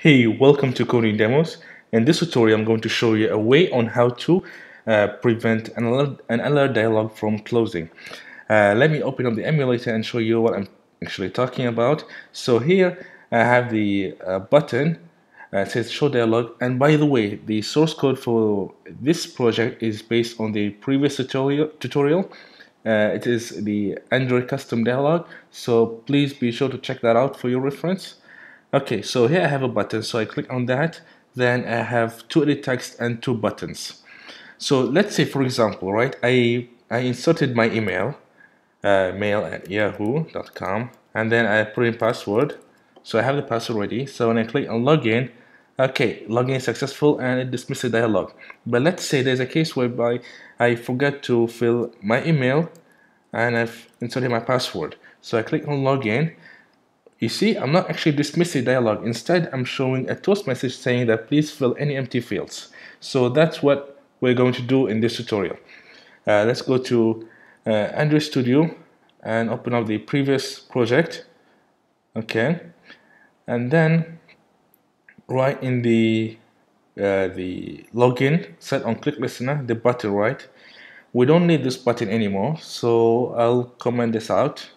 Hey, welcome to Coding Demos. In this tutorial, I'm going to show you a way on how to uh, prevent an alert, an alert dialog from closing. Uh, let me open up the emulator and show you what I'm actually talking about. So here I have the uh, button uh, says show dialog and by the way the source code for this project is based on the previous tutorial tutorial uh, it is the Android custom dialog so please be sure to check that out for your reference okay so here I have a button so I click on that. Then I have two edit text and two buttons. So let's say for example right I I inserted my email uh, mail at yahoo.com and then I put in password. So I have the password ready. So when I click on login okay login successful and it dismisses the dialog but let's say there's a case whereby I forgot to fill my email and I've inserted my password. So I click on login you see I'm not actually dismissing dialog instead I'm showing a toast message saying that please fill any empty fields. So that's what we're going to do in this tutorial. Uh, let's go to uh, Android Studio and open up the previous project. Okay. And then right in the uh, the login set on click listener the button right? We don't need this button anymore so I'll comment this out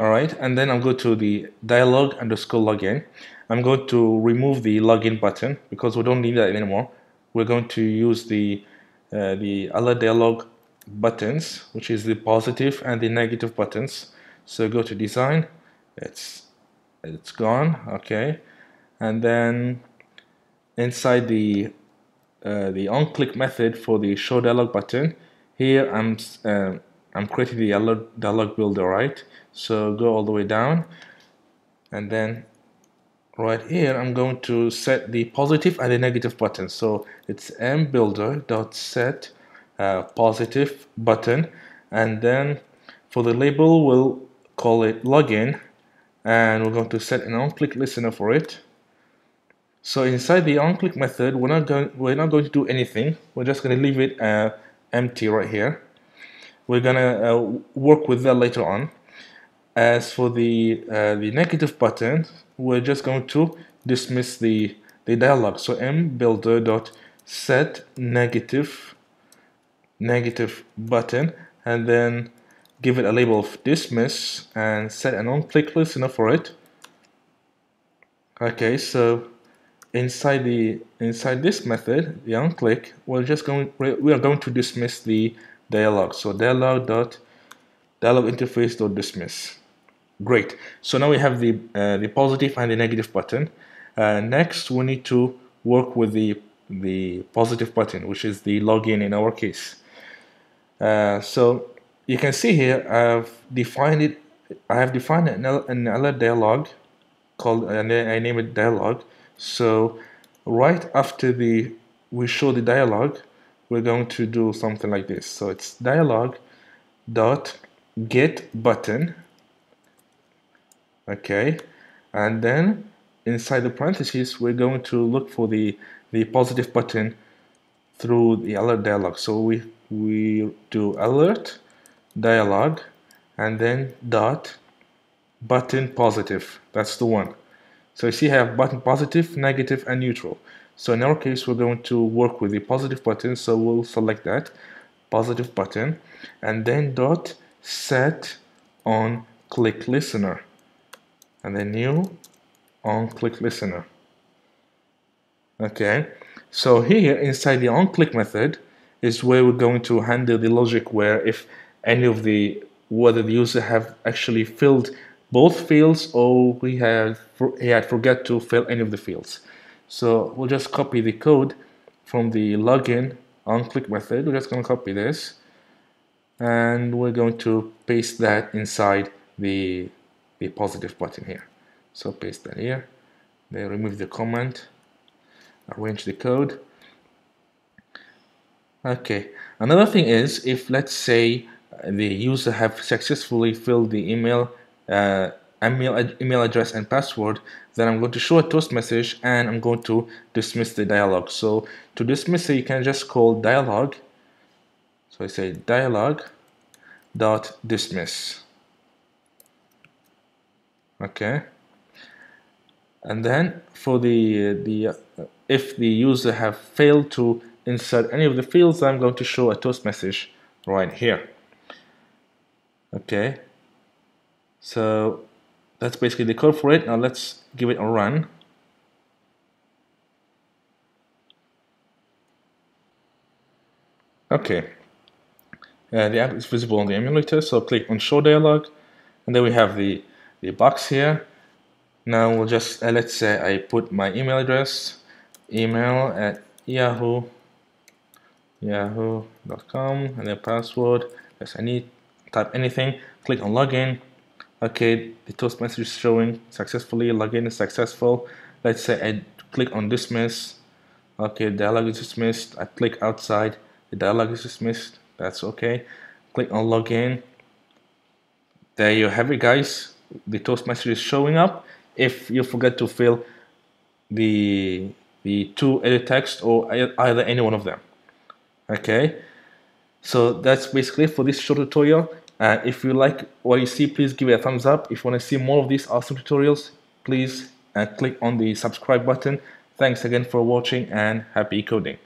alright and then I'm going to the dialog underscore login. I'm going to remove the login button because we don't need that anymore. We're going to use the uh, the alert dialog buttons which is the positive and the negative buttons. So go to design. It's it's gone. Okay. And then inside the uh, the on click method for the show dialog button here I'm uh, I'm creating the dialog builder right so go all the way down and then right here I'm going to set the positive and the negative button so it's mbuilder dot set uh, positive button and then for the label we'll call it login and we're going to set an on-click listener for it. So inside the on-click method, we're not going we're not going to do anything. We're just going to leave it uh, empty right here. We're to uh, work with that later on. As for the uh, the negative button, we're just going to dismiss the the dialog. So mbuilder dot set negative negative button, and then give it a label of dismiss and set an on-click listener for it okay so inside the inside this method the on-click we're just going we are going to dismiss the dialog so dialog dot dialog interface dot dismiss. Great. So now we have the uh, the positive and the negative button. Uh, next we need to work with the the positive button which is the login in our case. Uh, so you can see here I've defined it I have defined an alert dialog called and I name it dialog so right after the we show the dialog we're going to do something like this. So it's dialog dot get button. Okay. And then inside the parentheses we're going to look for the the positive button through the alert dialog. So we we do alert dialog and then dot button positive. That's the one so you see I have button positive negative and neutral. So in our case we're going to work with the positive button so we'll select that positive button and then dot set on click listener and then new on click listener. Okay so here inside the on click method is where we're going to handle the logic where if any of the whether the user have actually filled both fields or we have he had forgot to fill any of the fields. So we'll just copy the code from the login on click method. We're just going to copy this and we're going to paste that inside the, the positive button here. So paste that here. Then remove the comment, arrange the code. Okay, another thing is if let's say the user have successfully filled the email uh, email, email address and password, then I'm going to show a toast message and I'm going to dismiss the dialog. So to dismiss it, you can just call dialog. So I say dialog dot dismiss. Okay. and then for the the uh, if the user have failed to insert any of the fields I'm going to show a toast message right here okay so that's basically the code for it. Now let's give it a run. Okay. Uh, the app is visible on the emulator so click on show dialog. And then we have the the box here. Now we'll just uh, let's say I put my email address email at yahoo yahoo.com and then password as any type anything. Click on login okay the toast message is showing successfully login is successful. Let's say I click on dismiss okay dialog is dismissed I click outside the dialog is dismissed that's okay. Click on login. There you have it guys. The toast message is showing up. If you forget to fill the the two edit text or either any one of them. Okay? So that's basically for this short tutorial uh, if you like what you see please give it a thumbs up. If you want to see more of these awesome tutorials please uh, click on the subscribe button. Thanks again for watching and happy coding